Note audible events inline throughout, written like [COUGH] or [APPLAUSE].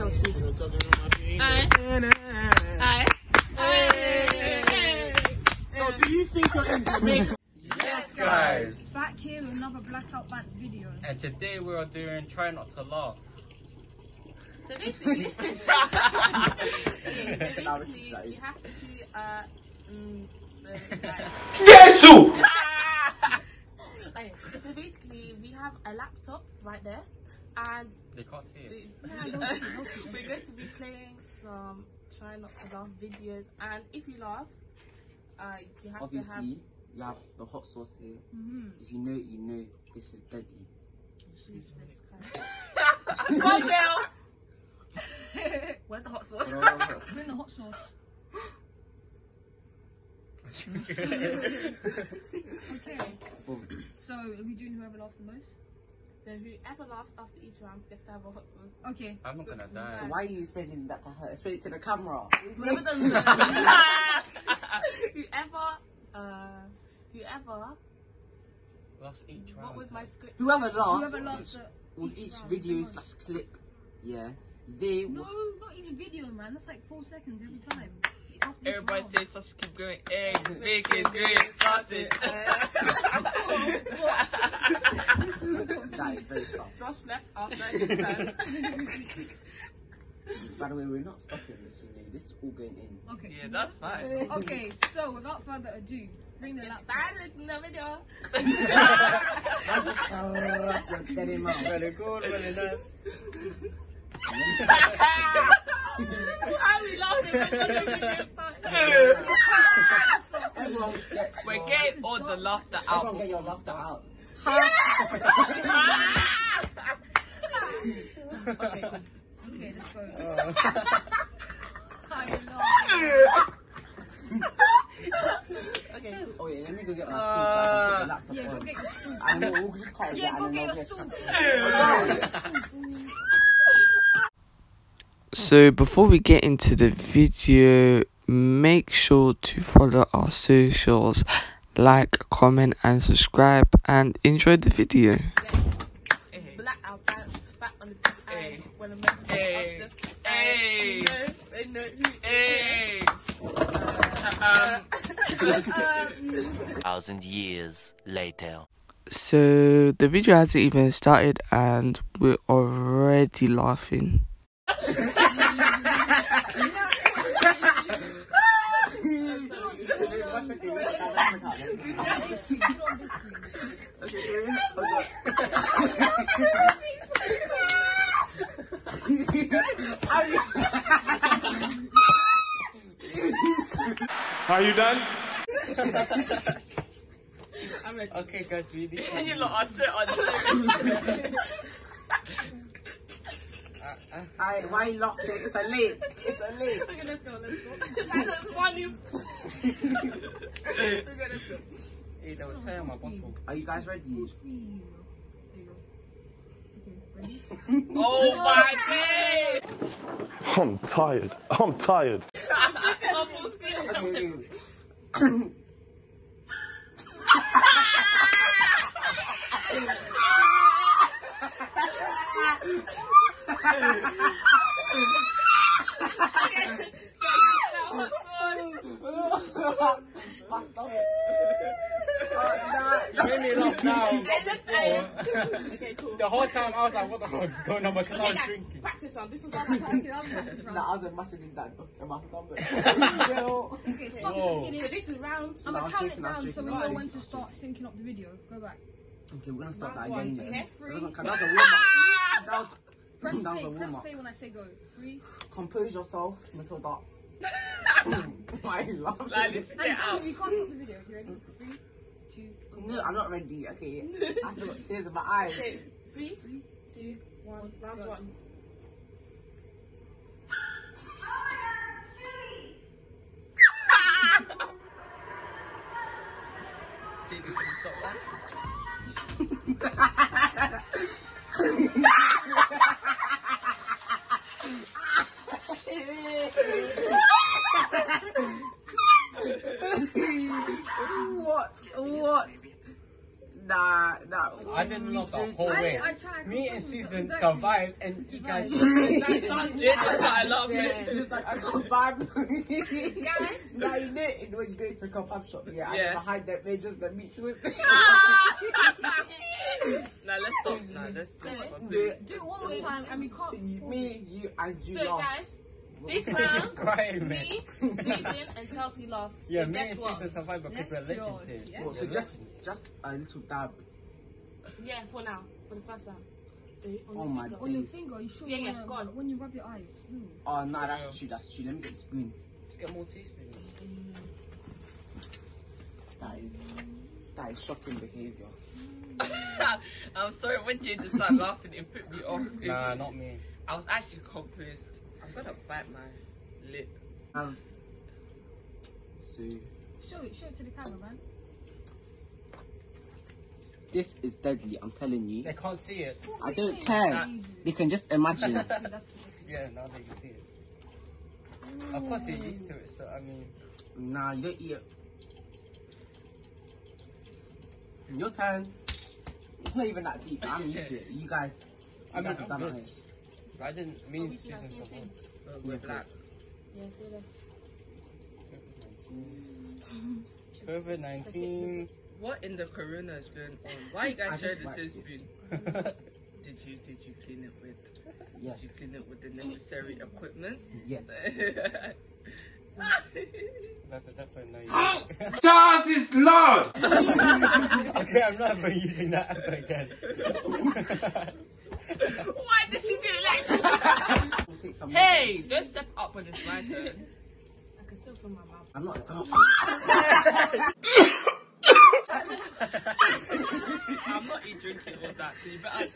Kelsey. Aye. Aye. Aye. So do you think you're in Jamaica? Yes, guys. Back here with another Blackout Bants video. And today we are doing Try Not to Laugh. So basically, okay, so basically, you have to, uh, mm, so, like, Jesus! [LAUGHS] okay, so basically, we have a laptop right there, and They can't see we, it. [LAUGHS] [LAUGHS] we're going to be playing some try not to laugh videos, and if you laugh, uh, you have to have. Obviously, you have the hot sauce here. Mm-hmm. If you know, you know this is deadly. Jesus Christ. [LAUGHS] Come now. Where's the hot sauce? Bring the hot sauce. Okay. Boom. So, are we doing whoever laughs the most? So whoever laughs after each round gets to have a hot sauce. Okay. I'm not gonna die. So why are you explaining that to her? Explain it to the camera. [LAUGHS] Whoever does [LAUGHS] whoever, uh, whoever. Lost each round. What was my script? Whoever laughs, Whoever laughs each, at with each each round, video come on. slash clip, yeah, they No, not each video, man. That's like four seconds every time. After each Everybody round. say sausage keep going. Eggs, bacon, green, sausage. that is very tough. Josh left after his turn. By the way, we're not stopping this. You know, this is all going in. Okay. yeah, that's fine. Okay, so without further ado, bring the laptop. Started in the video. You're dead in mouth. Very good, very nice. Why are we laughing? when the video started? Everyone, get We're getting all the laughter out. Everyone get your laughter out. okay, cool. Okay, let's go. Okay. Oh yeah, let me go get my uh, stool so I can put the laptop Yeah, go get your stool. And we'll, we'll just cut it Yeah, go then get your stool. [LAUGHS] [LAUGHS] So before we get into the video, make sure to follow our socials, like, comment and subscribe and enjoy the video. Blackout Bants, back on the big Hey. eye. When I'm messing Hey. with us, Hey. they know, they know who it Hey. is. thousand years later. So the video hasn't even started and we're already laughing. Are you done? I'm ready. Okay, guys, we need [LAUGHS] You lot are so on Aye, why you locked it? It's a late. It's a late. Okay, let's go, let's go. That's one is. [LAUGHS] okay, let's go. Hey, there was hair on my bottle. Are you guys ready? There you go. Okay, ready? Oh my god! I'm tired. I'm tired. [LAUGHS] Almost finished. Okay, [LAUGHS] okay. You made me laugh now. Okay, cool. The whole time I was like, what the fuck is going on? Because I Okay, was guys, drinking. practice on. This was our practice. No, I was imagining that. I must have done Okay, stop Whoa. So this is round I'm No, gonna count it joking, I was down so we know when to start syncing up the video. Go back. Okay, we're gonna start that again. one, okay? Three. That was a- that was a warm [LAUGHS] up. That was, Press that was play, a warm press up. play when I say go. Three. Compose yourself, Matilda. Why you laughing? [LAUGHS] Like this. And Get out. you can't stop the video. You ready? Three, two, No, I'm not ready. Okay, [LAUGHS] I've got tears in my eyes. Okay, three, two, one. Round Go. one. JD, can stop that? what? What? Nah, nah. I didn't know the whole way. I tried. Me and Susan Exactly. survived, and you guys. [LAUGHS] Jay just started laughing. It's just like I got [LAUGHS] vibe. Guys. Now you know it when you go to a kebab shop, yeah, Yeah. and behind that there's just the meat twisted. Nah, let's stop. Nah, let's let's stop. The- Do it one more time and we can't. me, you, and you So laugh. guys, this [LAUGHS] round, Crying, me, Jaden, and Chelsea laughed. So Yeah, me guess and what? Survived because we're Let's legends go. here. Yeah. Well, so just, just a little dab. Yeah, for now, for the first round. On Oh your my finger. On your finger, you sure Yeah, you yeah, go on. when you rub your eyes? Mm. Oh, no, that's true, that's true. Let me get the spoon. Let's get more teaspoons. That is, that is shocking behavior. [LAUGHS] I'm sorry, when Jaden started laughing, it put me off. Nah, not me. I was actually composed. I'm gonna bite my lip. Um, so, Show it, show it to the camera, man. this is deadly, I'm telling you. They can't see it. I don't care. That's- They can just imagine. [LAUGHS] Yeah, now they can see it. Of course you're used to it, so I mean, nah, you don't eat it. Your turn. It's not even that deep. I'm used to it. You guys, you [LAUGHS] I mean, guys have I'm done good. it. I didn't Oh, mean we see that, Susan see, see. survived. Yeah, we're black. please. Yeah. COVID 19. What in the corona is going on? Why you I guys share the same it. spoon? [LAUGHS] Did you did you clean it with Yes. did you clean it with the necessary equipment? Yes. [LAUGHS] That's a definite no. Das ist Lord! okay, I'm never using that ever again. [LAUGHS] Why did she do it like that? We'll take some hey, don't step up when it's my [LAUGHS] turn. I can still feel my mouth. I'm not. I'm not eating drinking all that, so you better. It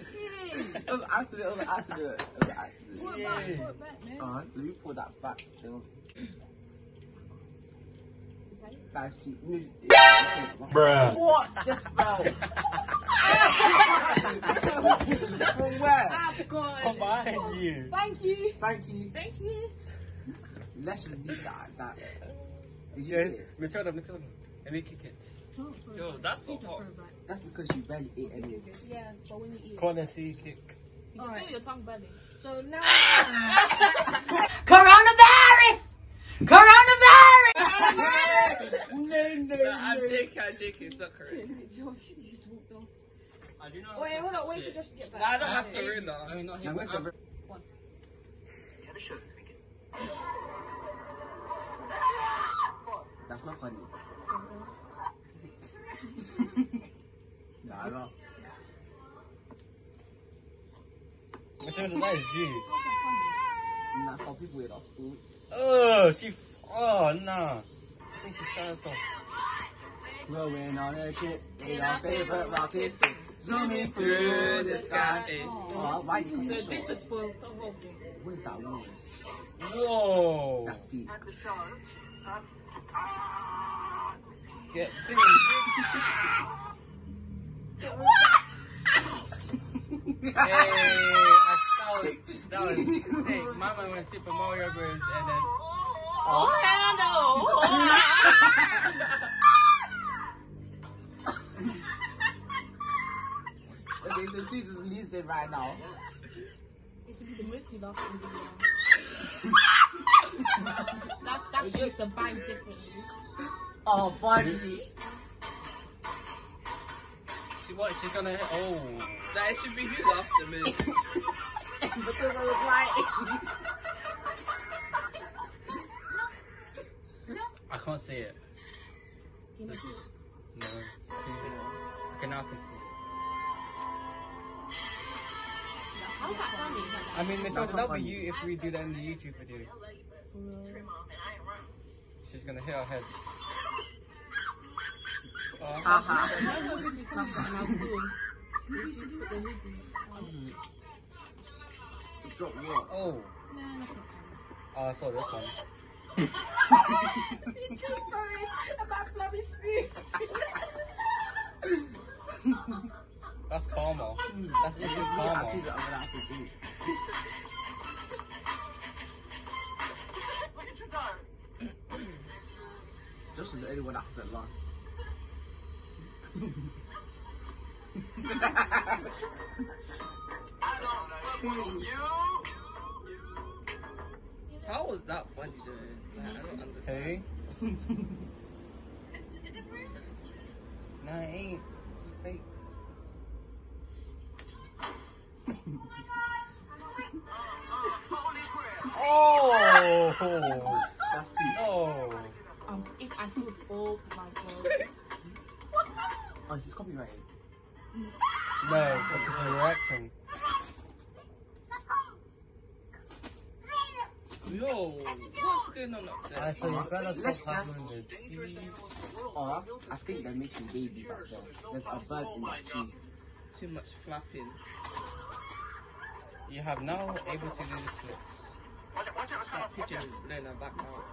was an accident. It was an accident. It was an accident. Put it back, put it back, man. Uh, let me pull that back still. That's cute. Bruh. What just fell? [LAUGHS] [LAUGHS] From where? Come behind you. Thank you. Thank you. Thank you. Let's just leave that at that. Did you Yeah, eat it? Matilda, Matilda. Let me kick it. Don't throw it Yo, that's Please got don't hot. throw it back. That's because you barely ate any of it. Yeah, but when you eat it. Quality kick. You can feel your tongue burning. So now. [LAUGHS] Coronavirus! Coronavirus! [LAUGHS] no, no, No, I'm joking, I'm joking, it's not correct. [LAUGHS] Josh, he just walked off. I do not. Wait, hold on, wait for Josh to get back. Nah, I don't have Okay. corona. I mean, not Now, him. what's your- That's not funny. [LAUGHS] nah, no. Matilda, that is you. Nah, some people eat our spoon. Oh, she. Oh, nah. I think she's trying to. Going on a trip in our favorite rocket ship, zooming through the sky. Oh, why is So this so is supposed to hold me. What is that noise? Whoa. That's peak. Get ah! thing. What? Hey, I saw it. That was [LAUGHS] sick. My man went Super Mario Bros. and then. Oh, oh. hell [LAUGHS] Okay, so Susan's losing right now. It should be the most you laugh in the video. [LAUGHS] That's, that should be combined differently. Oh, buddy. She what? She's gonna. Oh. That should be who laughs the most. because I was like. [LAUGHS] mean, Matilda, That's not that'll be you if we do that in the YouTube video. She's gonna hit her head. Haha. I know this is something in our school. Maybe we put the hoodie. Drop what? oh. Oh, I saw this one. [LAUGHS] That's karma. That's this is I karma. see that I'm gonna have to. Just as anyone has a lot. How was that funny though? Like, I don't understand. Hey. No, it ain't. It's fake. Oh! That's peak. Oh! Um, if I saw it, oh my god. Oh, this is copyrighted. No, it's a reaction. Yo, what's going on up there? I so you better Let's stop just- having this. Or I think they're making babies up there. There's a bird in that tree. Too much flapping. You have now able to do the splits. That pigeon is blowing her back out.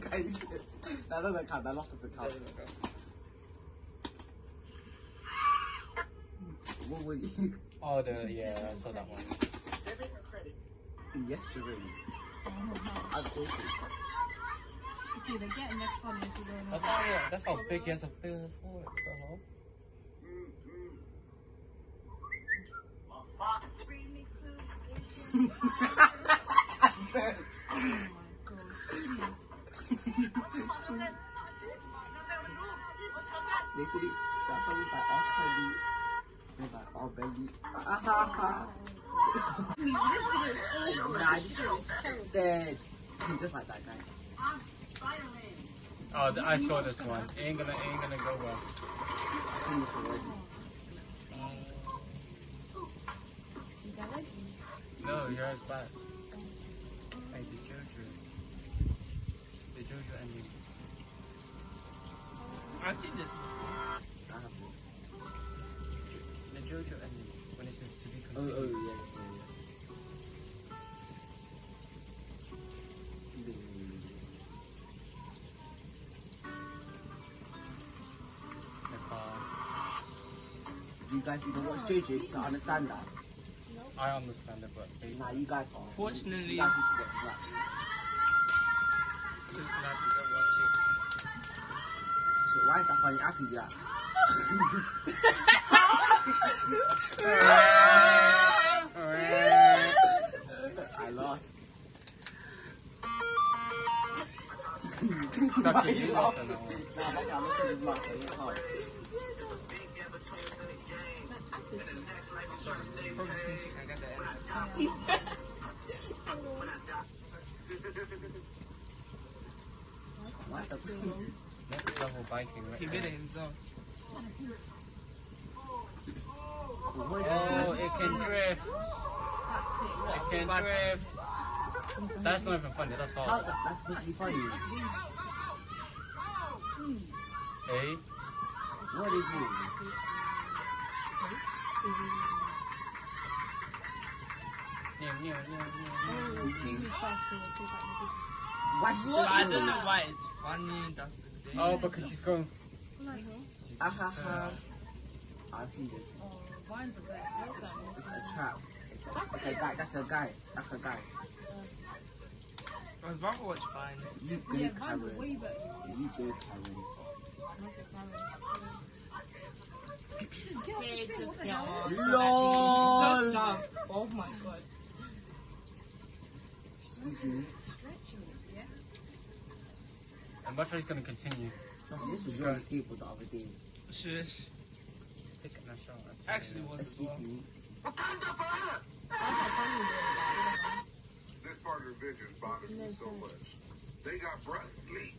Guys, that doesn't count. That lost us the count. Doesn't count. What were you? Oh, the, yeah, I saw that one. Yesterday. I thought it. Okay, they're getting less funny as we go That's along. how, that's how big he has to play this for. What the hell? Mm-hmm. [LAUGHS] Oh my god. They said it, that song is by R. Kelly. And by R. Baby. Ah ha ha. Dead. Just like that guy. Oh, th- I saw this one. It ain't gonna, it ain't gonna go well. I've seen this already. No, yours back. I've seen this. before. I have The Jojo ending. When it says to be Oh, oh, yeah, yeah, yeah. The car. You guys need to watch oh, JoJo to understand that. I understand it, but they, Nah, you guys are. Fortunately- you guys need to get slapped. So glad we don't watch it. So why is that funny? I can do that. I lost. Ducky, you lost on that one. Nah, fuck it, I'm looking at his laugh, it look hard. Probably thinks she can get the end. What the Next level biking. Right He did it himself. Oh, it can drift. That's it. It can drift. That's not even funny. That's How, all. that's supposed to be funny. Hey, What is it? Why she I don't know why it's funny. That's the thing. Oh, because she's going. Ah ha ha. I see this. Oh, mine's a bit. That's like It's a trap. It's a, it's a guy. That's a guy. That's a guy. I'd rather watch Vines. You good, Yeah, Karen. way better. You good, Karen. What's it, Karen? Get off Hey, the thing, just what the get hell? off. LOL. Oh my god. Excuse me. I'm not sure he's gonna continue. Trust me, this was your skateboard the other day. Shush. Taking a shot. Actually was as Excuse well. me. That's how funny it is. This part of the Avengers bothers me so much. They got Bruce sleep.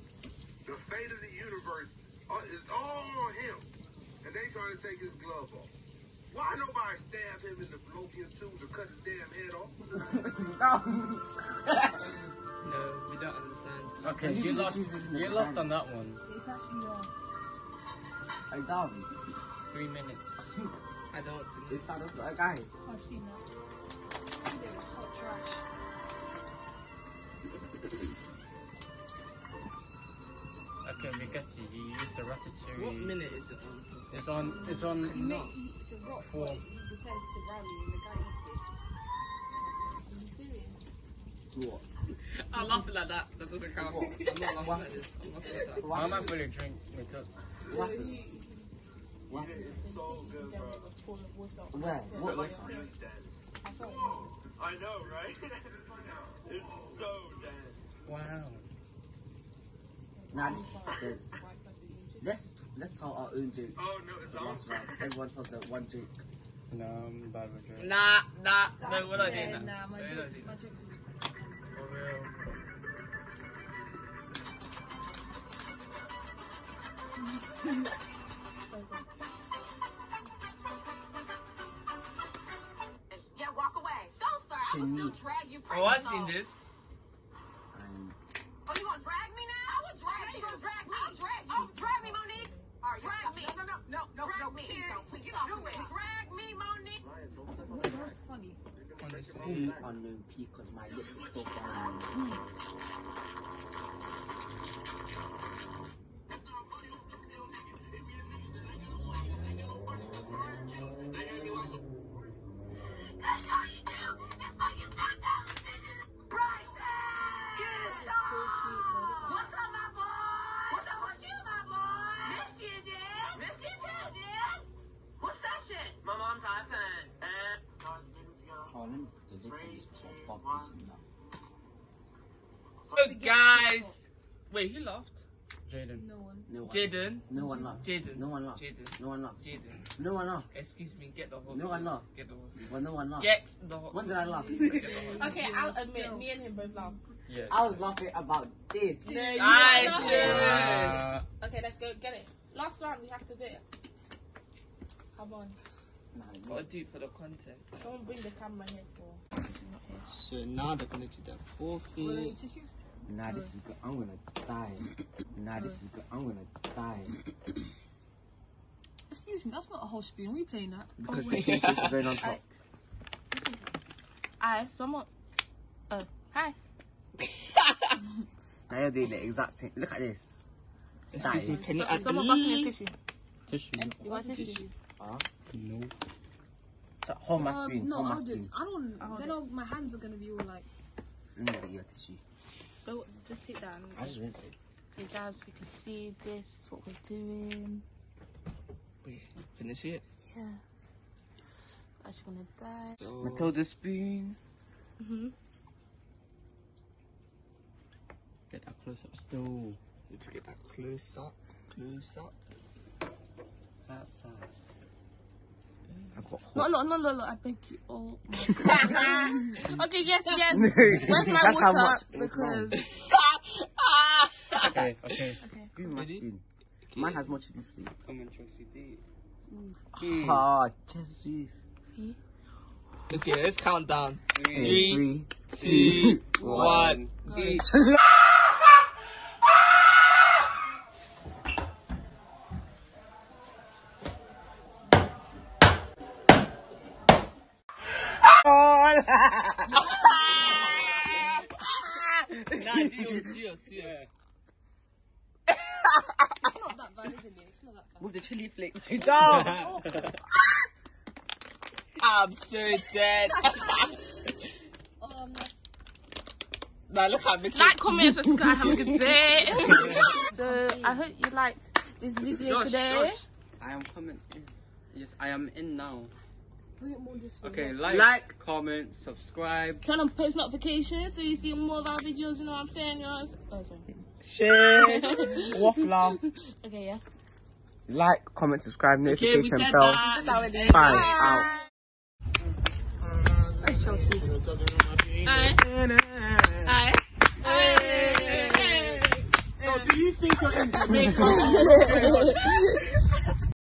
The fate of the universe uh, is all on him. And they trying to take his glove off. Why nobody stab him in the fallopian tubes or cut his damn head off? [LAUGHS] [LAUGHS] No, we don't understand. Okay, you lost. You lost on that one. It's actually uh, I dumb. Three minutes. [LAUGHS] I don't want to know. This guy doesn't a guy. I've seen that. They were hot trash. Okay, we get to. He used the rocket series. What minute is it on? It's on. It's on. You make he, it's a rock, Four. Serious? I'm laughing like that. That doesn't count. I'm not laughing like this. I'm laughing like that. I might really drink because What happened? What? It's so good, bro. A of water. Where? What? What? I felt it. I know, right? [LAUGHS] it's so dead. Wow. Nah, this, this, let's let's tell our own joke. Oh no, it's The our last round. Everyone tells their one joke. No, I'm bad with jokes. Nah, nah, no, we're not doing Yeah, that. nah, my We're jokes, doing my jokes. For real. Yeah, walk away. Don't start. I will still drag you Oh, I've seen this. And Oh, you gonna drag me now? I would drag you. You gonna drag me? I'll drag you. Oh, drag me, Monique. All right, drag me. No, no, no, please don't. Get off of it. Drag me, Monique. That's funny. Honestly. only unknown P because my lip is still down. Hmm. Oh, the lip on this top pop this. So, guys. Wait, who laughed? Jaden. No one. No one. Jaden. No one laughed. Jaden. No one laughed. Jaden. No one laughed. Jaden. No one laughed. Excuse me, get the horses. No, I'm not. Get the horses. Well, no one laughed. Get the horses. When did I laugh? Get the horses. Okay, [LAUGHS] I'll admit, me and him both laughed. Yeah. I was laughing about this. No, you I should. Uh, Okay, let's go get it. Last round, we have to do it. Come on. Nah, Gotta do it for the content. Someone bring the camera here for. so now they're gonna do their forfeit. Nah, this is good. I'm gonna die. Nah, this is good. I'm gonna die. Excuse me, that's not a whole spoon. Are we playing that? Because oh, the cake is going on top. I someone. Oh, hi. [LAUGHS] Now you're doing the exact same. Look at this. Excuse me, can you add Someone pass me a tissue. tissue? You want tissue? No. So, hold my Um, spoon. no, hold my I'll do it. spoon. I don't. I'll Then I'll, my hands are gonna be all like. Let me get your tissue. Go, just take that. I just rinsed it. So, guys, you can see this is what we're doing. Wait, can you see it? Yeah. Actually, gonna die. So, Matilda spoon. Mm-hmm. Get that close up still. Let's get that close up. Close up. That size. I got No, hot. no, no, no, no, I beg you. Oh [LAUGHS] okay, yes, yes. Where's my That's how water? much it. Because. Okay, okay. Give me my Ready? spoon. Mine has more chili flakes. Come on, Chelsea D. Ah, Jesus. Okay, let's count down. Three, two, one. Eat. [LAUGHS] Nah, serious, serious, serious. It's not that bad, isn't it? It's not that bad. With the chili flakes. [LAUGHS] [LAUGHS] Oh, I'm so dead. [LAUGHS] um, that's nah, look at me. Like, comment, subscribe, have a good day. so, I hope you liked this video Josh, today. Josh. I am coming in. Yes, I am in now. bring it more this way. Okay, like, Like. comment, subscribe. Turn on post notifications so you see more of our videos, you know what I'm saying, guys? Oh, sorry. Share. Waffler. Okay, yeah. Like, comment, subscribe, notification said bell. that. Bye. Out. Aye. Aye. Aye. So do you think you're in Jamaica? [LAUGHS]